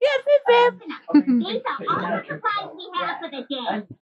Yes, it's fifth. Um, These are all the supplies we have for the day.